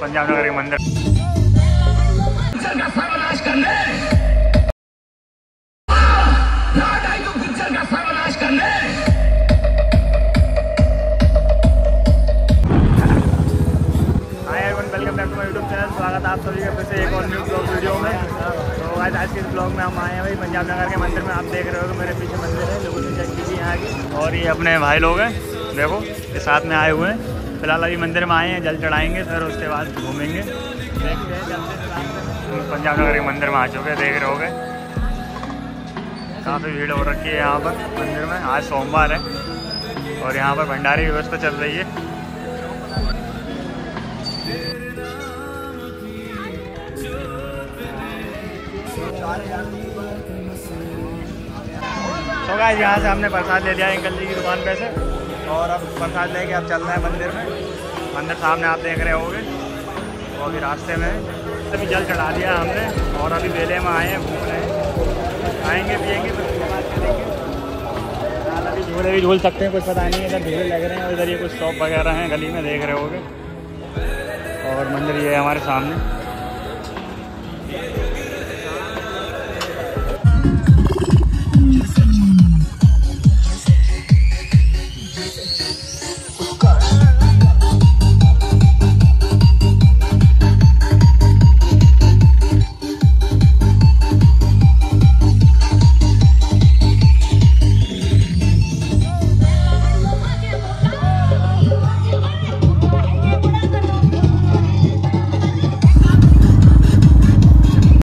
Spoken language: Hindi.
पंजाब नगर के मंदिर। आप सभी का फिर से एक और न्यू ब्लॉग वीडियो में। तो आज आज के इस ब्लॉग में हम आए भाई पंजाब नगर के मंदिर में। आप देख रहे हो मेरे पीछे मंदिर है लोगों ने चेक की यहाँ की और ये अपने भाई लोग हैं, देखो, ये साथ में आए हुए हैं। फ़िलहाल अभी मंदिर में आए हैं, जल चढ़ाएँगे, फिर उसके बाद घूमेंगे। पंजाब नगर के मंदिर में आ चुके हैं, देख रहे हो गए काफ़ी भीड़ हो रखी है यहाँ पर, मंदिर में। आज सोमवार है, और यहाँ पर भंडारी व्यवस्था चल रही है। तो यहाँ से हमने प्रसाद ले लिया अंकल जी की दुकान पे से। और अब प्रसाद लेके अब चल रहे हैं मंदिर में। मंदिर सामने आप देख रहे होगे। और अभी रास्ते में। सभी जल चढ़ा दिया हमने। और अभी मेले में आए हैं, घूम रहे हैं। आएँगे पियेंगे तो अभी झूले भी झूल सकते हैं, कुछ पता नहीं इधर झूले लग रहे हैं, इधर ये कुछ शॉप वगैरह हैं, गली में देख रहे होगे। और मंदिर ये है हमारे सामने।